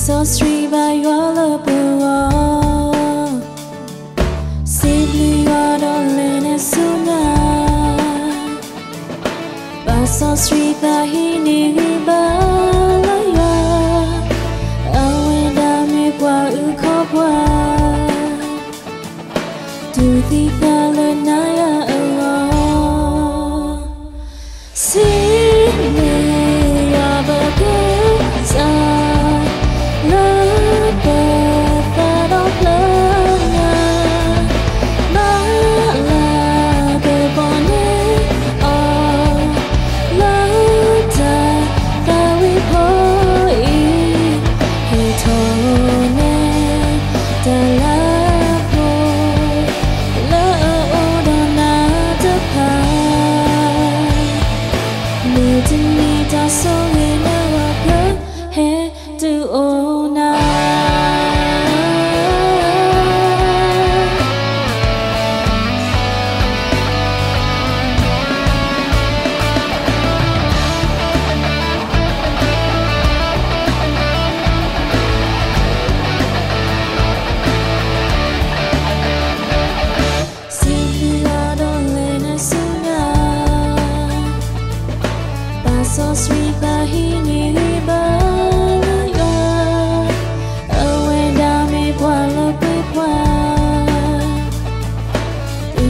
so three by your love Simply your darling But so three Suthi Kalanaya Allah. See to me, that's all we know. Hey, do all.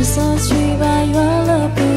Christmas tree by your love.